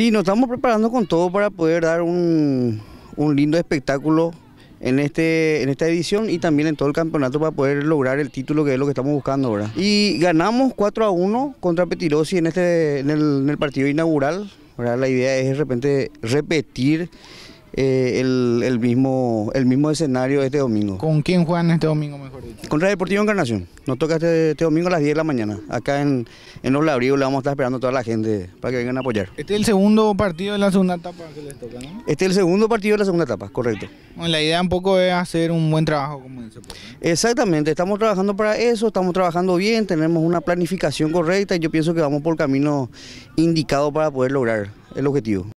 Sí, nos estamos preparando con todo para poder dar un, un lindo espectáculo en, este, en esta edición y también en todo el campeonato para poder lograr el título que es lo que estamos buscando ahora. Y ganamos 4 a 1 contra Petirosi en, este, en, el, en el partido inaugural. La idea es de repente repetir eh, el, el, mismo, el mismo escenario este domingo. ¿Con quién juegan este domingo, mejor dicho? Contra el Deportivo Encarnación. Nos toca este, este, domingo a las 10 de la mañana. Acá en, en Los Labríos le vamos a estar esperando a toda la gente para que vengan a apoyar. Este es el segundo partido de la segunda etapa que les toca, ¿no? Este es el segundo partido de la segunda etapa, correcto. Bueno, la idea un poco es hacer un buen trabajo, como dice. Pues, Exactamente, estamos trabajando para eso, estamos trabajando bien, tenemos una planificación correcta y yo pienso que vamos por el camino indicado para poder lograr el objetivo.